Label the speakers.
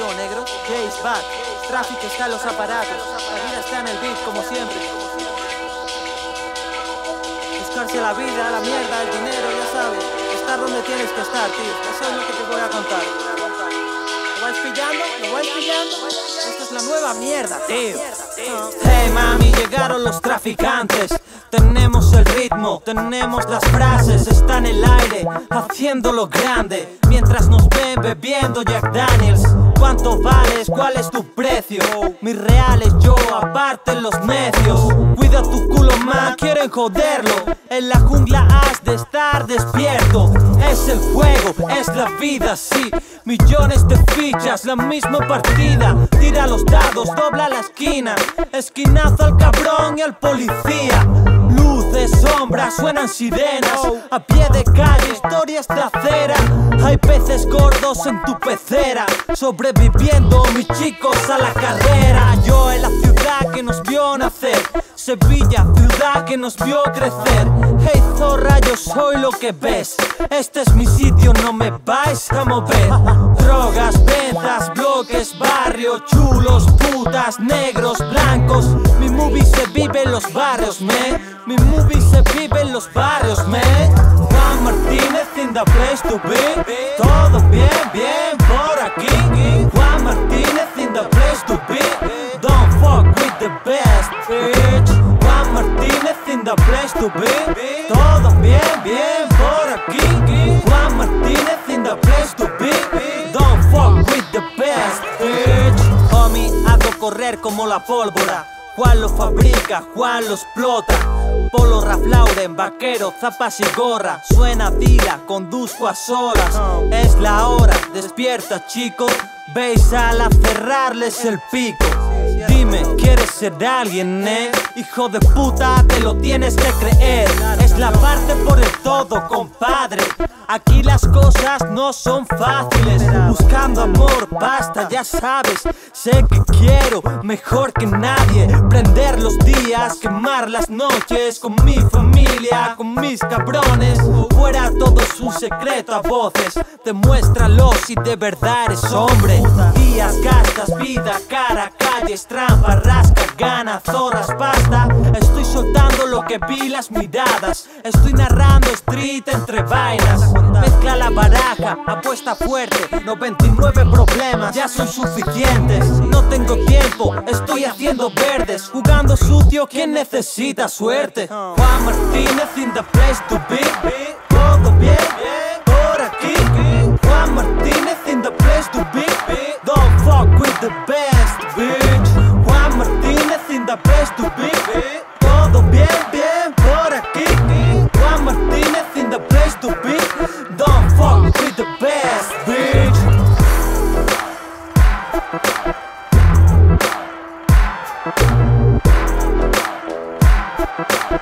Speaker 1: yo, negro. Jace back. Tráfico está en los aparatos. La vida está en el beat, como siempre. Buscarse la vida, la mierda, el dinero, ya sabes. Estar donde tienes que estar, tío. Eso es lo que te voy a contar. ¿Lo vais pillando? ¿Lo vais pillando? Esta es la nueva mierda, tío. Hey mami, llegaron los traficantes. Tenemos el ritmo, tenemos las frases, está en el aire, haciéndolo grande. Mientras nos ven bebiendo Jack Daniels. ¿Cuánto vales? ¿Cuál es tu precio? Mis reales, yo aparte los necios. Cuida tu culo más, quieren joderlo. En la jungla has de estar despierto. Es el juego, es la vida, sí. Millones de fichas, la misma partida. Tira los dados, dobla la esquina. Esquinazo al cabrón y al policía. Suenan sirenas. A pie de calle, historias de acera. Hay peces gordos en tu pecera. Sobreviviendo, mis chicos, a la carrera. Yo en la ciudad que nos vio nacer. Sevilla, ciudad que nos vio crecer. Hey zorra, yo soy lo que ves. Este es mi sitio, no me vais a mover. Drogas, ventas, bloques, barrio, chulos, putas, negros, blancos. Mi movie se vive en los barrios, me. Mi movie se vive en los barrios, me. Juan Martínez in the place to be. Todo bien, bien por aquí. Juan Martínez in the place to be. Don't fuck with the best, bitch. Juan Martínez in the place to be. Todo bien, bien Homie, hago correr como la pólvora. Juan lo fabrica, Juan lo explota. Polo Ralph Lauren, vaquero, zapas y gorra. Suena tira, conduzco a solas. Es la hora, despierta chico. Veis al cerrarles el pico. Dime, ¿quieres ser alguien, eh? Hijo de puta, te lo tienes que creer. Es la parte por el todo, compadre. Aquí las cosas no son fáciles. Buscando amor, basta, ya sabes. Sé que quiero mejor que nadie. Prender los días, quemar las noches con mi familia, con mis cabrones. Fuera todo es un secreto a voces. Demuéstralo si de verdad eres hombre. Días gastas, vida, cara, calles, rasca, gana, zorras, pasta. Estoy soltando lo que vi las miradas. Estoy narrando street entre vainas. Mezcla la baraja, apuesta fuerte. 99 problemas ya son suficientes. No tengo tiempo, estoy haciendo verdes. Jugando sucio, ¿quién necesita suerte? Juan Martínez in the place to be. Bitch. Juan Martínez in the place to be. Todo bien, bien por aquí. Juan Martínez in the place to be. Don't fuck with the best, bitch.
Speaker 2: Thank